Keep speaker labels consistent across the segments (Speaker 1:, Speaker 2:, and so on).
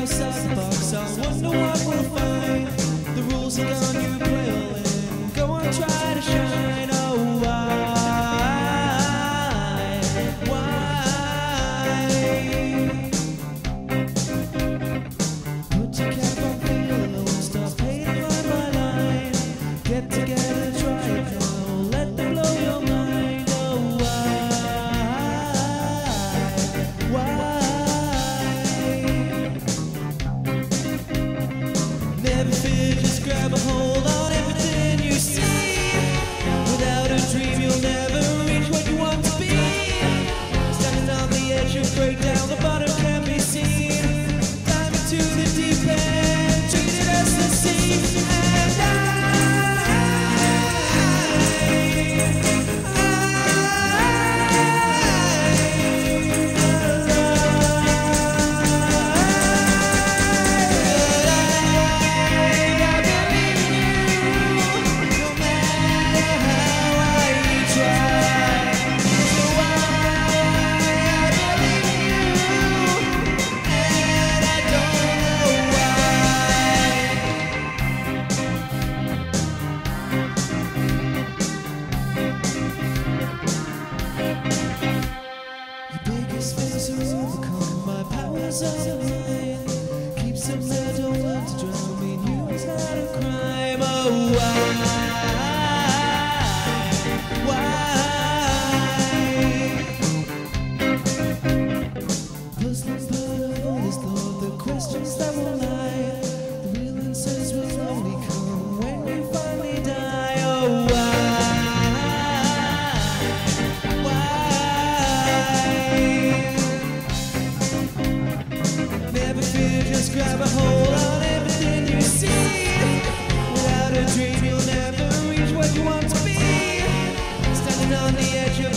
Speaker 1: outside the box. I wonder what we'll find. The rules are gone, you play all. Go on, try to shine. was on mine Keeps a meadow to drown me Knew is not a crime, oh wow.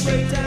Speaker 1: breakdown.